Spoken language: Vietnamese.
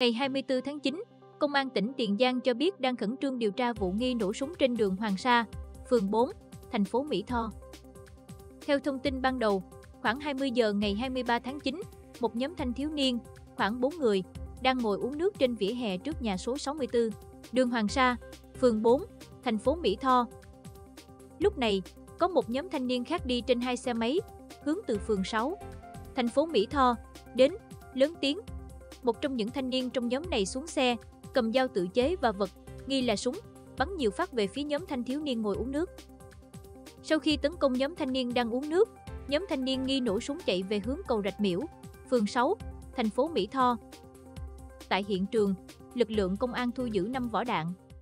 Ngày 24 tháng 9, Công an tỉnh Tiền Giang cho biết đang khẩn trương điều tra vụ nghi nổ súng trên đường Hoàng Sa, phường 4, thành phố Mỹ Tho. Theo thông tin ban đầu, khoảng 20 giờ ngày 23 tháng 9, một nhóm thanh thiếu niên, khoảng 4 người, đang ngồi uống nước trên vỉa hè trước nhà số 64, đường Hoàng Sa, phường 4, thành phố Mỹ Tho. Lúc này, có một nhóm thanh niên khác đi trên hai xe máy, hướng từ phường 6, thành phố Mỹ Tho, đến, lớn tiếng. Một trong những thanh niên trong nhóm này xuống xe, cầm dao tự chế và vật, nghi là súng, bắn nhiều phát về phía nhóm thanh thiếu niên ngồi uống nước. Sau khi tấn công nhóm thanh niên đang uống nước, nhóm thanh niên nghi nổ súng chạy về hướng cầu Rạch Miễu, phường 6, thành phố Mỹ Tho. Tại hiện trường, lực lượng công an thu giữ 5 vỏ đạn,